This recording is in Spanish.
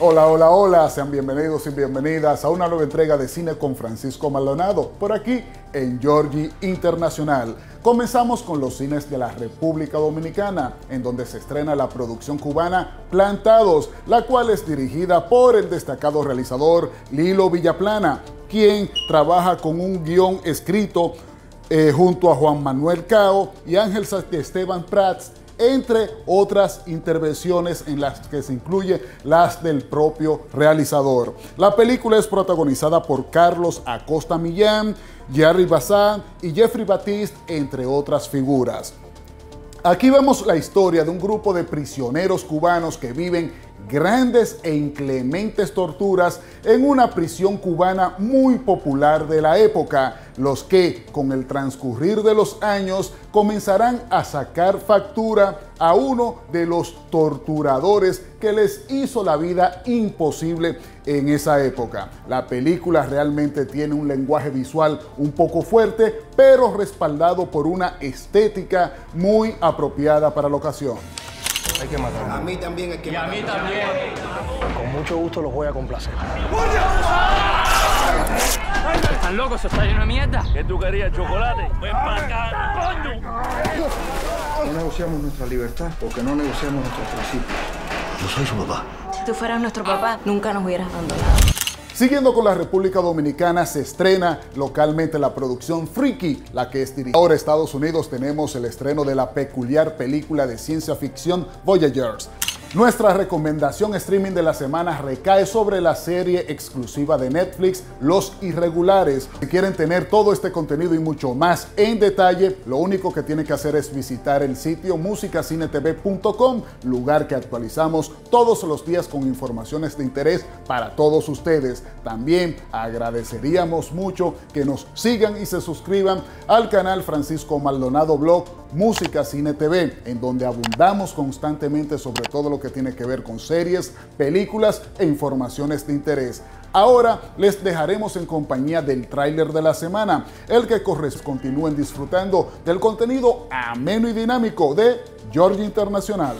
Hola, hola, hola, sean bienvenidos y bienvenidas a una nueva entrega de Cine con Francisco Maldonado, por aquí en Georgie Internacional. Comenzamos con los cines de la República Dominicana, en donde se estrena la producción cubana Plantados, la cual es dirigida por el destacado realizador Lilo Villaplana, quien trabaja con un guion escrito eh, junto a Juan Manuel Cao y Ángel Esteban Prats entre otras intervenciones en las que se incluye las del propio realizador. La película es protagonizada por Carlos Acosta Millán, Jerry Bazán y Jeffrey Batiste, entre otras figuras. Aquí vemos la historia de un grupo de prisioneros cubanos que viven grandes e inclementes torturas en una prisión cubana muy popular de la época, los que con el transcurrir de los años comenzarán a sacar factura a uno de los torturadores que les hizo la vida imposible en esa época. La película realmente tiene un lenguaje visual un poco fuerte, pero respaldado por una estética muy apropiada para la ocasión. Hay que matarlo. A mí también hay que Y a mí también. Con mucho gusto los voy a complacer. ¿Están locos? ¿Eso está lleno de mierda? ¿Qué tú querías? ¿Chocolate? Ven para acá, coño. No negociamos nuestra libertad porque no negociamos nuestros principios. Yo soy su papá. Si tú fueras nuestro papá, nunca nos hubieras abandonado. Siguiendo con la República Dominicana, se estrena localmente la producción Freaky, la que es dirigida. Ahora Estados Unidos tenemos el estreno de la peculiar película de ciencia ficción Voyagers. Nuestra recomendación streaming de la semana recae sobre la serie exclusiva de Netflix Los Irregulares. Si quieren tener todo este contenido y mucho más en detalle, lo único que tienen que hacer es visitar el sitio musicacinetv.com, lugar que actualizamos todos los días con informaciones de interés para todos ustedes. También agradeceríamos mucho que nos sigan y se suscriban al canal Francisco Maldonado Blog Música Cine TV, en donde abundamos constantemente sobre todo lo que tiene que ver con series, películas e informaciones de interés. Ahora les dejaremos en compañía del tráiler de la semana, el que corresponde. Continúen disfrutando del contenido ameno y dinámico de Georgia Internacional.